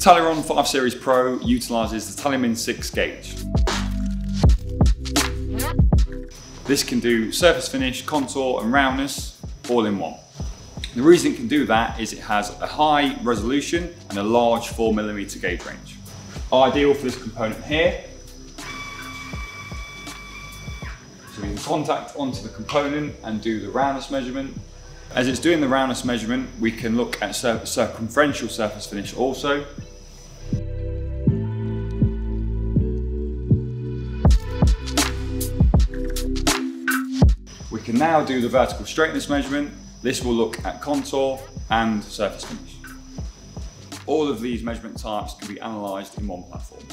Talyrond 5 Series Pro utilises the Talymin 6 gauge. This can do surface finish, contour and roundness all in one. The reason it can do that is it has a high resolution and a large 4mm gauge range. Ideal for this component here. So we can contact onto the component and do the roundness measurement. As it's doing the roundness measurement, we can look at circumferential surface finish also can now do the vertical straightness measurement. This will look at contour and surface finish. All of these measurement types can be analysed in one platform.